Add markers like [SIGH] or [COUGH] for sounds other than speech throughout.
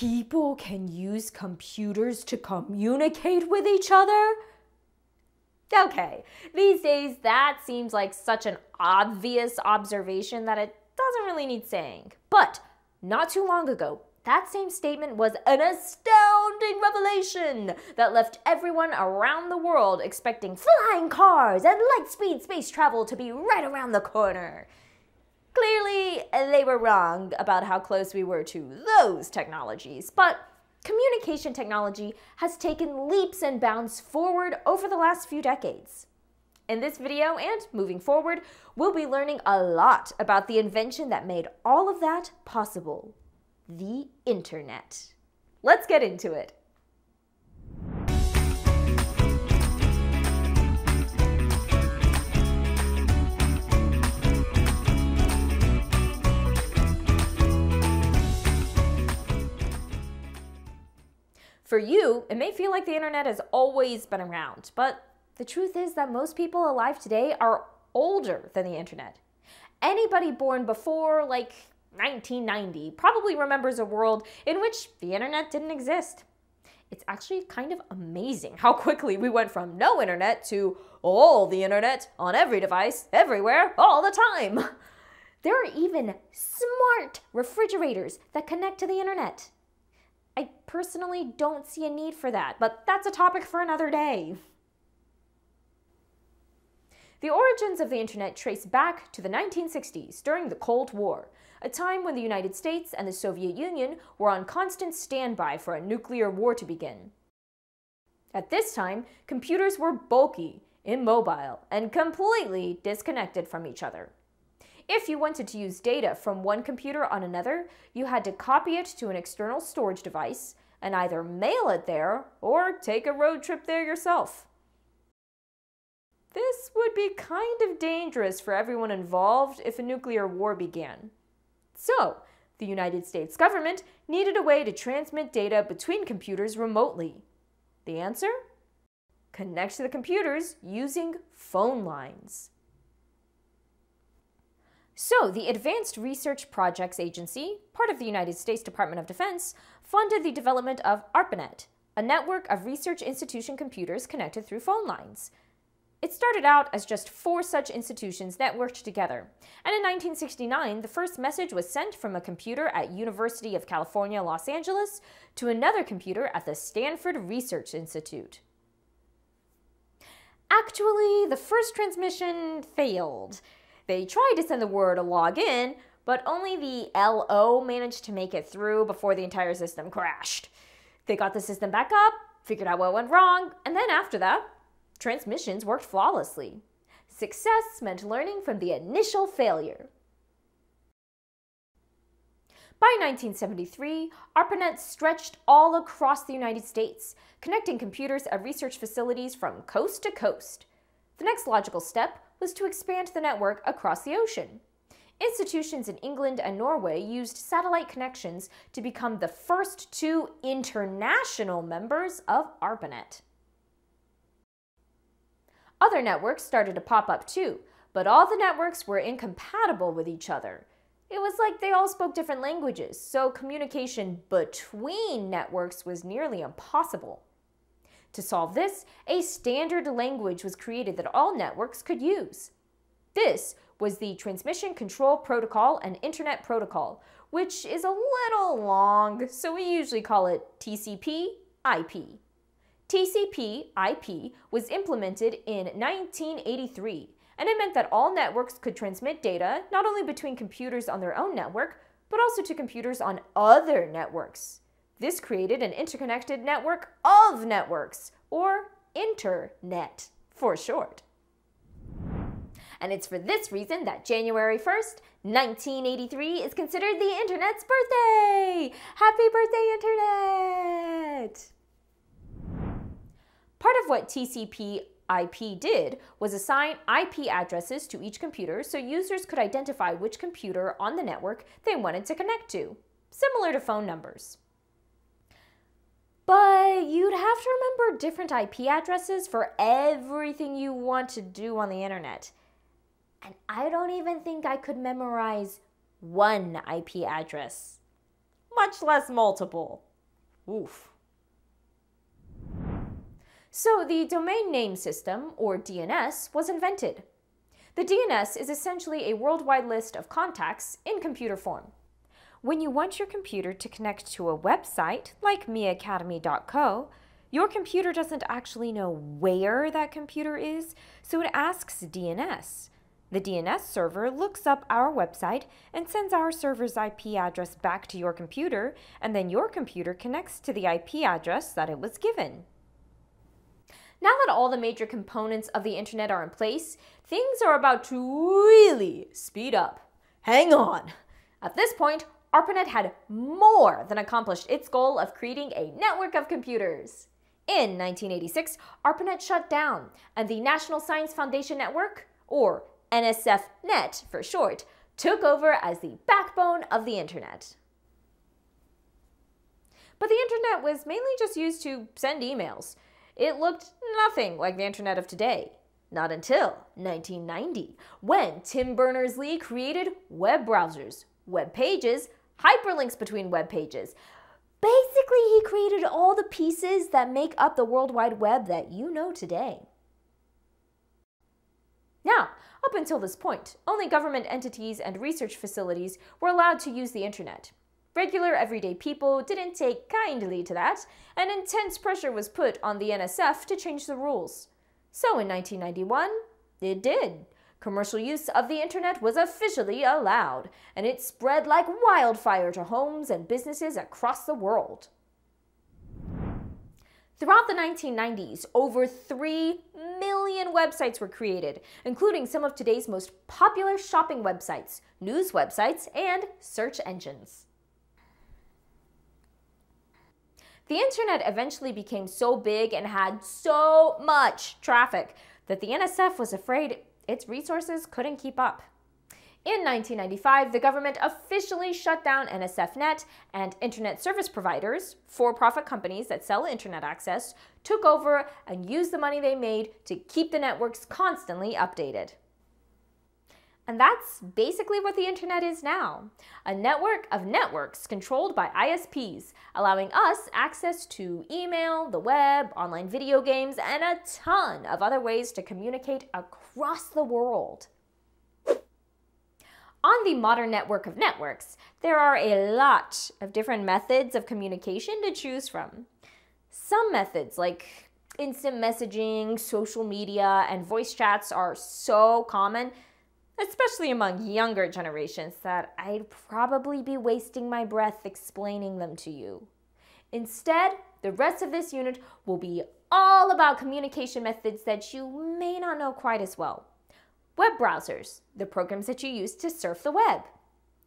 people can use computers to communicate with each other? Okay, these days that seems like such an obvious observation that it doesn't really need saying. But not too long ago, that same statement was an astounding revelation that left everyone around the world expecting flying cars and light speed space travel to be right around the corner. Clearly, they were wrong about how close we were to those technologies, but communication technology has taken leaps and bounds forward over the last few decades. In this video and moving forward, we'll be learning a lot about the invention that made all of that possible the internet. Let's get into it. For you, it may feel like the internet has always been around, but the truth is that most people alive today are older than the internet. Anybody born before, like, 1990 probably remembers a world in which the internet didn't exist. It's actually kind of amazing how [LAUGHS] quickly we went from no internet to all the internet on every device, everywhere, all the time. [LAUGHS] There are even smart refrigerators that connect to the internet. I personally don't see a need for that, but that's a topic for another day. The origins of the internet trace back to the 1960s during the Cold War, a time when the United States and the Soviet Union were on constant standby for a nuclear war to begin. At this time, computers were bulky, immobile, and completely disconnected from each other. If you wanted to use data from one computer on another, you had to copy it to an external storage device and either mail it there or take a road trip there yourself. This would be kind of dangerous for everyone involved if a nuclear war began. So, the United States government needed a way to transmit data between computers remotely. The answer? Connect to the computers using phone lines. So, the Advanced Research Projects Agency, part of the United States Department of Defense, funded the development of ARPANET, a network of research institution computers connected through phone lines. It started out as just four such institutions networked together, and in 1969, the first message was sent from a computer at University of California, Los Angeles, to another computer at the Stanford Research Institute. Actually, the first transmission failed. They tried to send the word login, but only the LO managed to make it through before the entire system crashed. They got the system back up, figured out what went wrong, and then after that, Transmissions worked flawlessly. Success meant learning from the initial failure. By 1973, ARPANET stretched all across the United States, connecting computers at research facilities from coast to coast. The next logical step was to expand the network across the ocean. Institutions in England and Norway used satellite connections to become the first two international members of ARPANET. Other networks started to pop up too, but all the networks were incompatible with each other. It was like they all spoke different languages, so communication between networks was nearly impossible. To solve this, a standard language was created that all networks could use. This was the Transmission Control Protocol and Internet Protocol, which is a little long, so we usually call it TCP IP. TCP IP was implemented in 1983, and it meant that all networks could transmit data not only between computers on their own network, but also to computers on other networks. This created an interconnected network of networks, or Internet for short. And it's for this reason that January 1st, 1983 is considered the Internet's birthday! Happy birthday, Internet! Part of what TCP IP did was assign IP addresses to each computer so users could identify which computer on the network they wanted to connect to, similar to phone numbers. But you'd have to remember different IP addresses for everything you want to do on the internet. And I don't even think I could memorize one IP address, much less multiple. Oof. So the Domain Name System, or DNS, was invented. The DNS is essentially a worldwide list of contacts in computer form. When you want your computer to connect to a website, like miacademy.co, your computer doesn't actually know where that computer is, so it asks DNS. The DNS server looks up our website and sends our server's IP address back to your computer, and then your computer connects to the IP address that it was given. Now that all the major components of the internet are in place, things are about to really speed up. Hang on! At this point, ARPANET had more than accomplished its goal of creating a network of computers. In 1986, ARPANET shut down, and the National Science Foundation Network, or NSF-Net for short, took over as the backbone of the internet. But the internet was mainly just used to send emails. It looked nothing like the internet of today. Not until 1990, when Tim Berners-Lee created web browsers, web pages, hyperlinks between web pages. Basically, he created all the pieces that make up the World Wide Web that you know today. Now, up until this point, only government entities and research facilities were allowed to use the internet. Regular everyday people didn't take kindly to that, and intense pressure was put on the NSF to change the rules. So in 1991, it did. Commercial use of the internet was officially allowed, and it spread like wildfire to homes and businesses across the world. Throughout the 1990s, over 3 million websites were created, including some of today's most popular shopping websites, news websites, and search engines. The internet eventually became so big and had so much traffic that the NSF was afraid its resources couldn't keep up. In 1995, the government officially shut down NSFNet, and internet service providers, for profit companies that sell internet access, took over and used the money they made to keep the networks constantly updated. And that's basically what the internet is now a network of networks controlled by ISPs, allowing us access to email, the web, online video games, and a ton of other ways to communicate across the world. On the modern network of networks, there are a lot of different methods of communication to choose from. Some methods, like instant messaging, social media, and voice chats, are so common especially among younger generations, that I'd probably be wasting my breath explaining them to you. Instead, the rest of this unit will be all about communication methods that you may not know quite as well. Web browsers, the programs that you use to surf the web.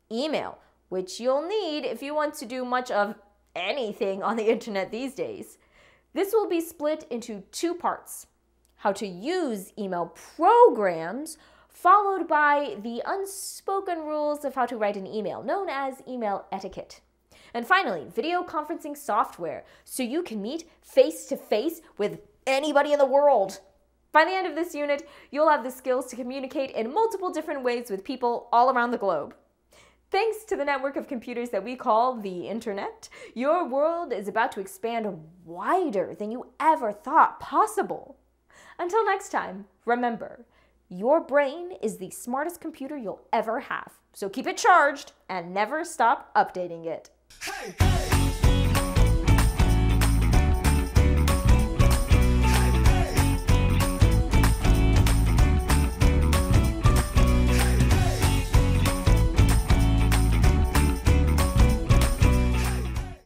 Email, which you'll need if you want to do much of anything on the internet these days. This will be split into two parts how to use email programs followed by the unspoken rules of how to write an email, known as email etiquette. And finally, video conferencing software, so you can meet face to face with anybody in the world. By the end of this unit, you'll have the skills to communicate in multiple different ways with people all around the globe. Thanks to the network of computers that we call the internet, your world is about to expand wider than you ever thought possible. Until next time, remember, your brain is the smartest computer you'll ever have. So keep it charged and never stop updating it. Hey, hey.